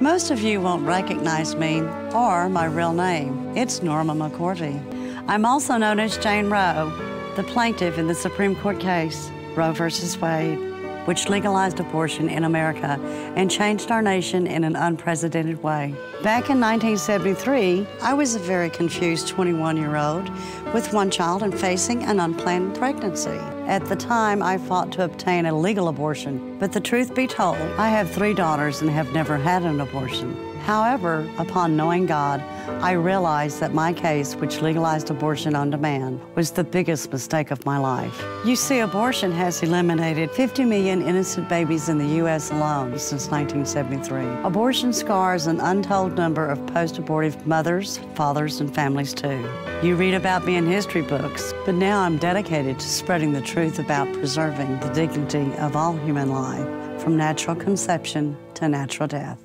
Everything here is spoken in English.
Most of you won't recognize me or my real name. It's Norma McCorvey. I'm also known as Jane Roe, the plaintiff in the Supreme Court case, Roe versus Wade, which legalized abortion in America and changed our nation in an unprecedented way. Back in 1973, I was a very confused 21 year old with one child and facing an unplanned pregnancy. At the time, I fought to obtain a legal abortion, but the truth be told, I have three daughters and have never had an abortion. However, upon knowing God, I realized that my case, which legalized abortion on demand, was the biggest mistake of my life. You see, abortion has eliminated 50 million innocent babies in the U.S. alone since 1973. Abortion scars an untold number of post-abortive mothers, fathers, and families too. You read about me in history books, but now I'm dedicated to spreading the truth about preserving the dignity of all human life, from natural conception to natural death.